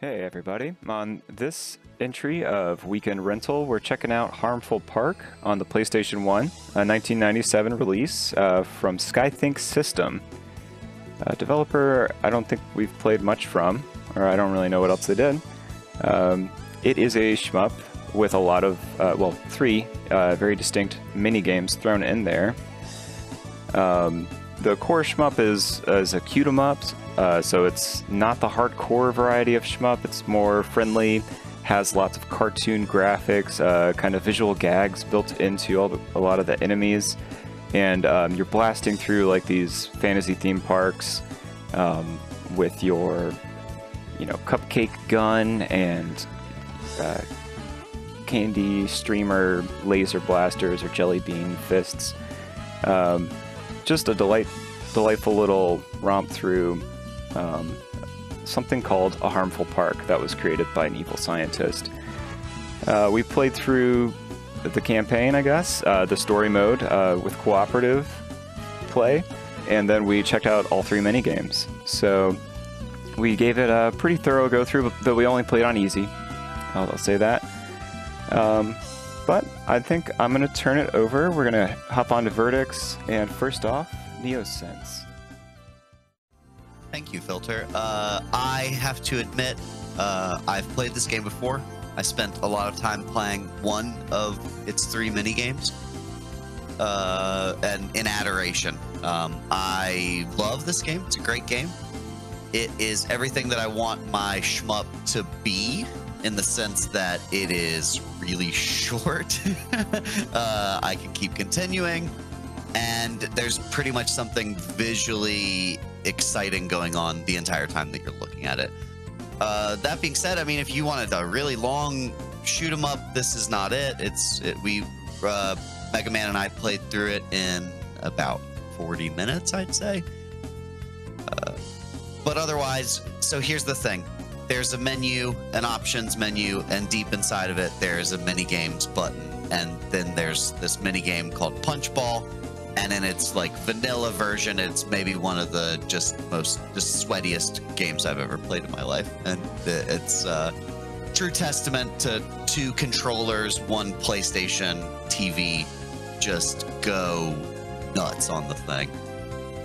Hey everybody, on this entry of Weekend Rental, we're checking out Harmful Park on the PlayStation 1, a 1997 release uh, from Skythink System. A developer I don't think we've played much from, or I don't really know what else they did. Um, it is a shmup with a lot of, uh, well, three uh, very distinct mini games thrown in there. Um, the core shmup is, is a cute 'em up, uh, so it's not the hardcore variety of shmup. It's more friendly, has lots of cartoon graphics, uh, kind of visual gags built into all the, a lot of the enemies, and um, you're blasting through like these fantasy theme parks um, with your, you know, cupcake gun and uh, candy streamer laser blasters or jelly bean fists. Um, just a delight, delightful little romp through um, something called A Harmful Park that was created by an evil scientist. Uh, we played through the campaign, I guess, uh, the story mode uh, with cooperative play, and then we checked out all three mini games. So we gave it a pretty thorough go through, though we only played on easy. I'll, I'll say that. Um, but I think I'm going to turn it over. We're going to hop on to verdicts. And first off, Neo$ent. Thank you, Filter. Uh, I have to admit, uh, I've played this game before. I spent a lot of time playing one of its three mini games, uh, and in adoration. Um, I love this game. It's a great game. It is everything that I want my shmup to be, in the sense that it is really short. uh, I can keep continuing, and there's pretty much something visually exciting going on the entire time that you're looking at it. Uh, that being said, I mean, if you wanted a really long shoot 'em up, this is not it. It's it, we uh, Mega Man and I played through it in about 40 minutes, I'd say. Uh, but otherwise, so here's the thing: there's a menu, an options menu, and deep inside of it, there's a mini games button, and then there's this mini game called Punch Ball and in its like vanilla version. It's maybe one of the just most just sweatiest games i've ever played in my life. And it's uh true testament to two controllers one playstation tv just go nuts on the thing.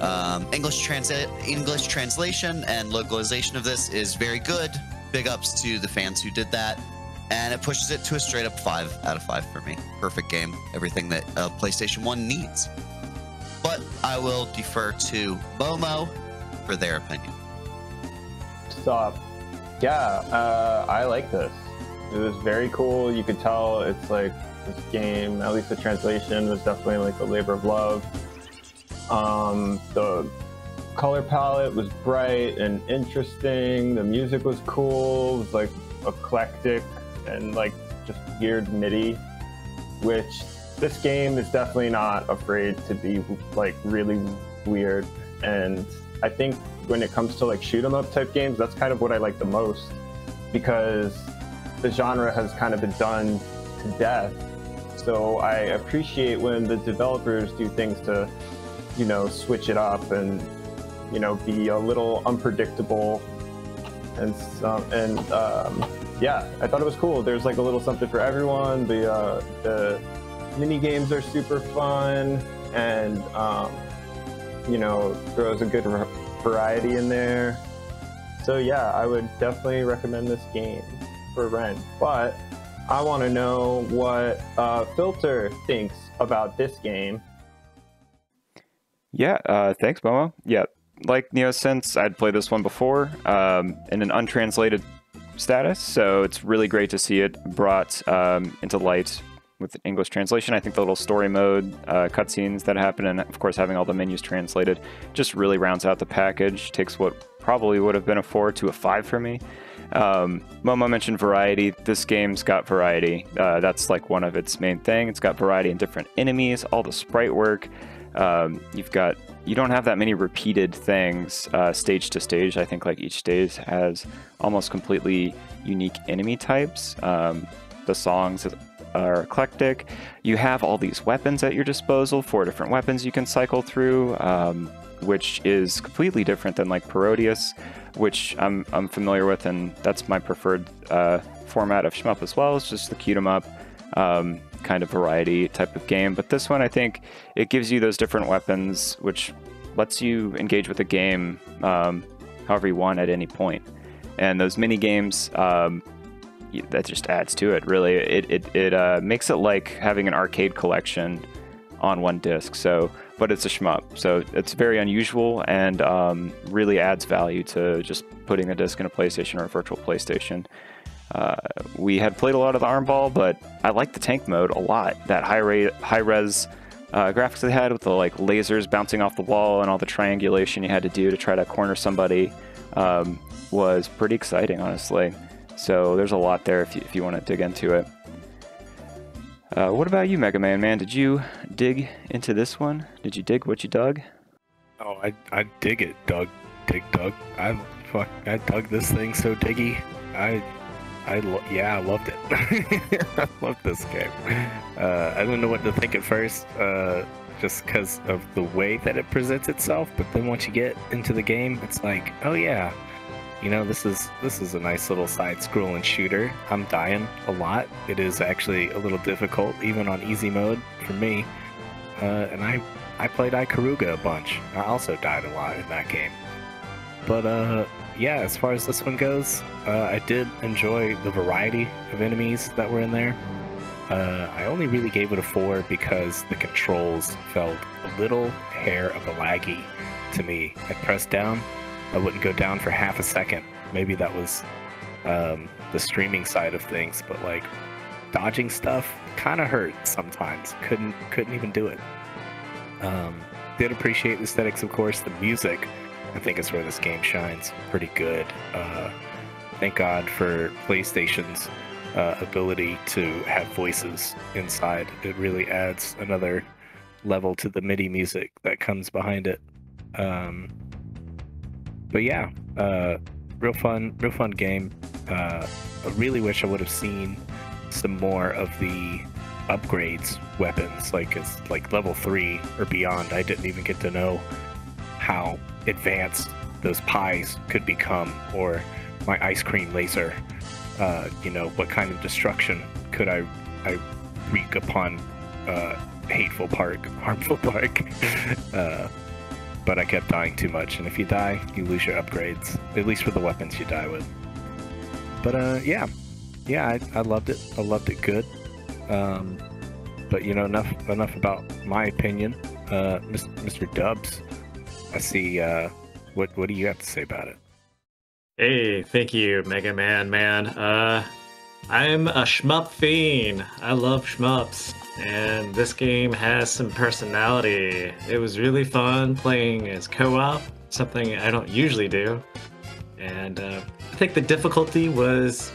Um, english transit english translation and localization of this is very good. Big ups to the fans who did that. And it pushes it to a straight up five out of five for me. Perfect game. Everything that a playstation 1 needs but I will defer to Momo for their opinion. Stop. Yeah, uh, I like this. It was very cool. You could tell it's like this game, at least the translation was definitely like a labor of love. Um, the color palette was bright and interesting. The music was cool. It was like eclectic and like just weird MIDI, which this game is definitely not afraid to be like really weird and i think when it comes to like shoot 'em up type games that's kind of what i like the most because the genre has kind of been done to death. So i appreciate when the developers do things to you know switch it up and you know be a little unpredictable and some and um, yeah i thought it was cool. There's like a little something for everyone. The uh, the mini games are super fun and um, you know throws a good variety in there. So yeah i would definitely recommend this game for rent. But i want to know what uh, filter thinks about this game. Yeah uh, thanks momo. Yeah like Neo$ent i'd played this one before um, in an untranslated status so it's really great to see it brought um, into light with English translation. I think the little story mode uh, cutscenes that happen, and of course having all the menus translated, just really rounds out the package. Takes what probably would have been a four to a five for me. Um, Momo mentioned variety. This game's got variety. Uh, that's like one of its main thing. It's got variety in different enemies, all the sprite work. Um, you've got you don't have that many repeated things uh, stage to stage. I think like each stage has almost completely unique enemy types. Um, the songs are eclectic. You have all these weapons at your disposal, four different weapons you can cycle through, um, which is completely different than like Parodius, which I'm, I'm familiar with, and that's my preferred uh, format of shmup as well. It's just the cute 'em up um, kind of variety type of game. But this one, I think, it gives you those different weapons, which lets you engage with the game um, however you want at any point. And those mini games, um, that just adds to it. Really, it it, it uh, makes it like having an arcade collection on one disc. So, but it's a shmup, so it's very unusual and um, really adds value to just putting a disc in a PlayStation or a virtual PlayStation. Uh, we had played a lot of the arm ball, but I like the tank mode a lot. That high rate, high res uh, graphics they had with the like lasers bouncing off the wall and all the triangulation you had to do to try to corner somebody um, was pretty exciting, honestly. So there's a lot there if you, if you want to dig into it. Uh, what about you, Mega Man? Man, did you dig into this one? Did you dig what you dug? Oh, I I dig it, Doug. Dig Doug. I fuck. I dug this thing so diggy. I I lo- yeah, I loved it. I loved this game. Uh, I didn't know what to think at first, uh, just because of the way that it presents itself. But then once you get into the game, it's like, oh yeah, you know, this is this is a nice little side-scrolling shooter. I'm dying a lot. It is actually a little difficult, even on easy mode for me. Uh, and I I played Ikaruga a bunch. I also died a lot in that game. But uh, yeah, as far as this one goes, uh, I did enjoy the variety of enemies that were in there. Uh, I only really gave it a four because the controls felt a little hair of a laggy to me. I pressed down, I wouldn't go down for half a second. Maybe that was um, the streaming side of things, but like dodging stuff kind of hurt sometimes. Couldn't couldn't even do it. Um, did appreciate the aesthetics, of course. The music I think is where this game shines pretty good. Uh, thank God for PlayStation's uh, ability to have voices inside. It really adds another level to the MIDI music that comes behind it. Um, but yeah, uh, real fun, real fun game. Uh, I really wish I would have seen some more of the upgrades weapons, like it's like level three or beyond. I didn't even get to know how advanced those pies could become, or my ice cream laser. Uh, you know, what kind of destruction could I, I wreak upon uh, hateful park, harmful park? uh, but I kept dying too much, and if you die, you lose your upgrades. At least for the weapons you die with. But uh, yeah, yeah, I, I loved it. I loved it good. Um, but you know, enough enough about my opinion. Uh, Mr. Dubs, I see. Uh, what what do you have to say about it? Hey, thank you, Mega Man. Man, uh, I'm a shmup fiend. I love shmups, and this game has some personality. It was really fun playing as co-op, something I don't usually do, and uh, I think the difficulty was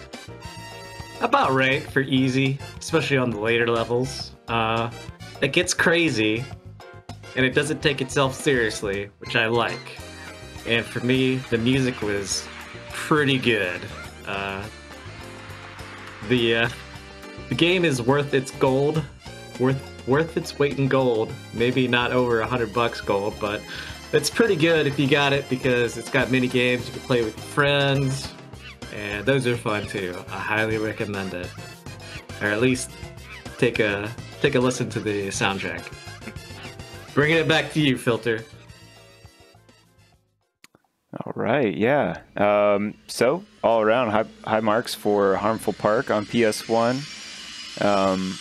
about right for easy, especially on the later levels. Uh, it gets crazy, and it doesn't take itself seriously, which I like. And for me, the music was pretty good. Uh, the uh, the game is worth its gold, worth worth its weight in gold. Maybe not over a hundred bucks gold, but it's pretty good if you got it because it's got mini games you can play with your friends, and those are fun too. I highly recommend it, or at least take a take a listen to the soundtrack. Bringing it back to you, Filter. All right, yeah. Um, so all around high, high marks for Harmful Park on PS1. Um,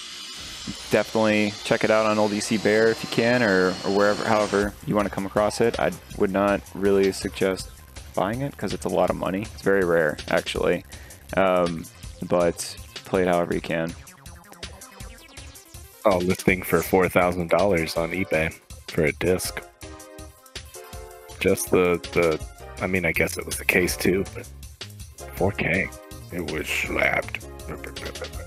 definitely check it out on Old EC Bear if you can, or, or wherever, however you want to come across it. I would not really suggest buying it because it's a lot of money. It's very rare, actually. Um, but play it however you can. Oh, listing for four thousand dollars on eBay for a disc. Just the the, I mean, I guess it was the case too, but 4K, it was slapped.